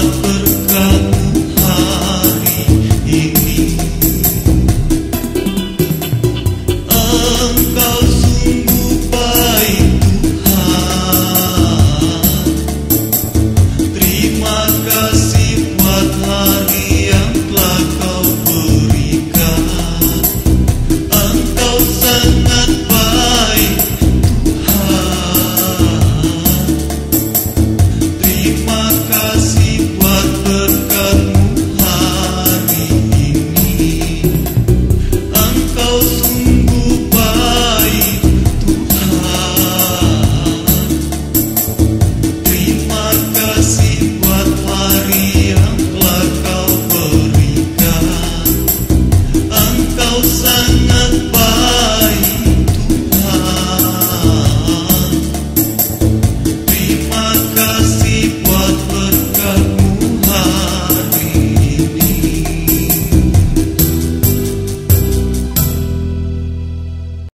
akbar